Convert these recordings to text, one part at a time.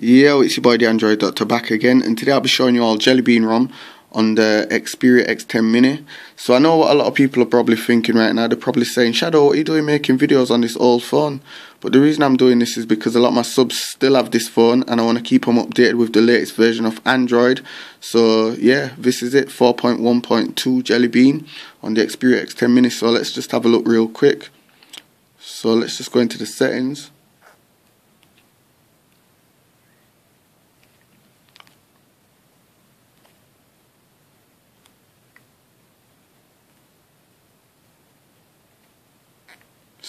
Yo, it's your boy the Android Doctor back again, and today I'll be showing you all Jelly Bean ROM on the Xperia X10 Mini. So I know what a lot of people are probably thinking right now. They're probably saying, Shadow, what are you doing making videos on this old phone? But the reason I'm doing this is because a lot of my subs still have this phone, and I want to keep them updated with the latest version of Android. So yeah, this is it, 4.1.2 Jelly Bean on the Xperia X10 Mini. So let's just have a look real quick. So let's just go into the settings.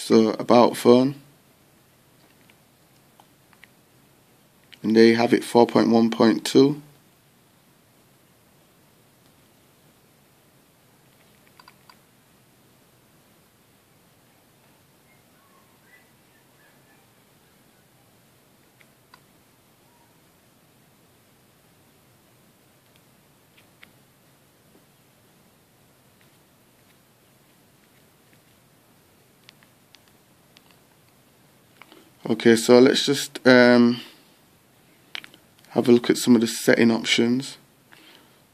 So about phone. And there you have it 4.1.2. Okay, so let's just um, have a look at some of the setting options.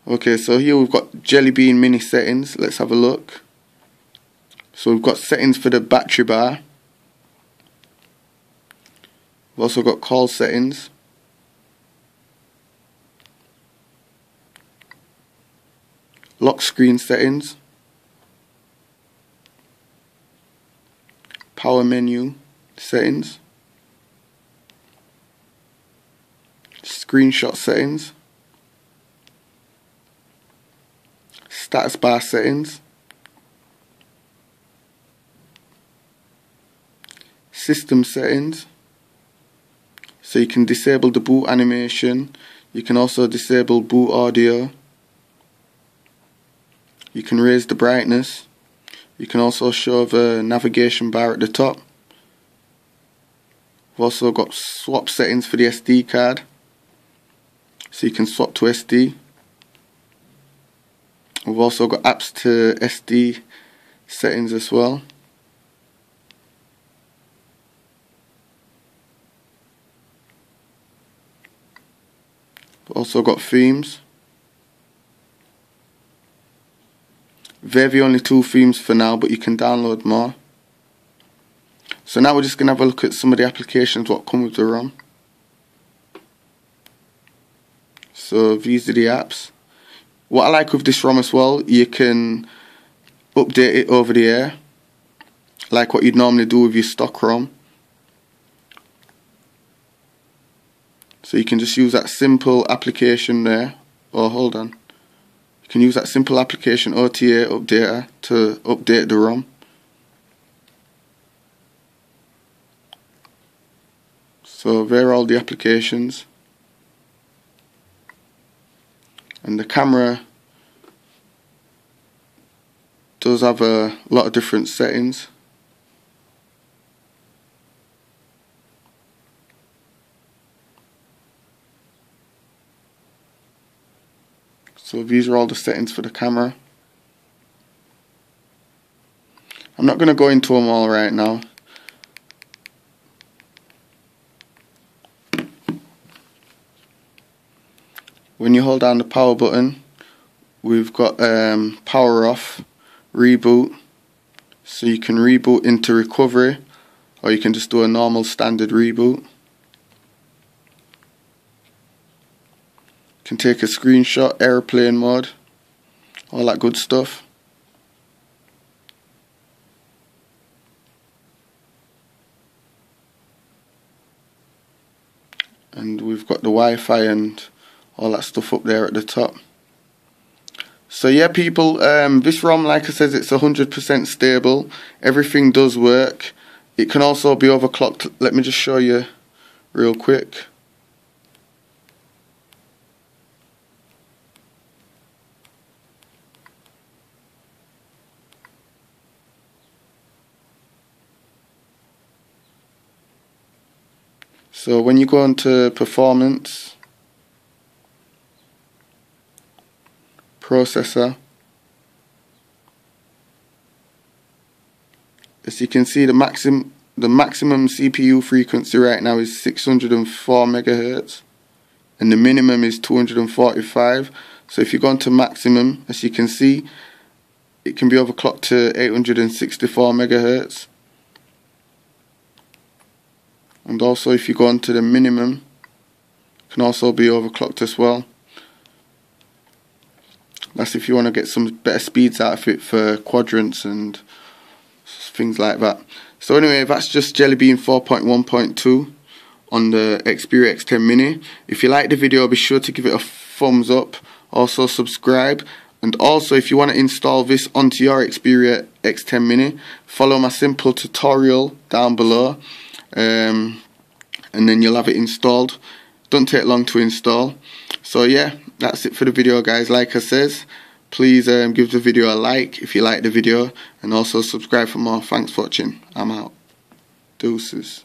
Okay, so here we've got Jelly Bean Mini settings. Let's have a look. So we've got settings for the battery bar. We've also got call settings. Lock screen settings. Power menu settings. Screenshot settings, status bar settings, system settings, so you can disable the boot animation, you can also disable boot audio, you can raise the brightness, you can also show the navigation bar at the top. We've also got swap settings for the SD card so you can swap to SD. We've also got apps to SD settings as well. We've also got themes. They're the only two themes for now, but you can download more. So now we're just going to have a look at some of the applications what come with the ROM. So these are the apps. What I like with this ROM as well, you can update it over the air, like what you'd normally do with your stock ROM. So you can just use that simple application there. Oh, hold on. You can use that simple application OTA updater to update the ROM. So there are all the applications and the camera does have a lot of different settings. So these are all the settings for the camera. I'm not going to go into them all right now when you hold down the power button we've got um, power off reboot. So you can reboot into recovery or you can just do a normal standard reboot. Can take a screenshot airplane mode all that good stuff. And we've got the Wi-Fi and all that stuff up there at the top. So yeah, people, um, this ROM, like I said, it's 100% stable. Everything does work. It can also be overclocked. Let me just show you real quick. So when you go into performance, processor. As you can see the maximum the maximum CPU frequency right now is 604 megahertz and the minimum is 245 so if you go into maximum as you can see it can be overclocked to 864 megahertz. And also if you go on to the minimum can also be overclocked as well that's if you want to get some better speeds out of it for quadrants and things like that. So anyway that's just Jelly Bean 4.1.2 on the Xperia X10 Mini. If you like the video be sure to give it a thumbs up. Also subscribe. And also if you want to install this onto your Xperia X10 Mini follow my simple tutorial down below um, and then you'll have it installed. Don't take long to install so yeah that's it for the video guys. Like I says please um, give the video a like if you like the video. And also subscribe for more. Thanks for watching. I'm out. Deuces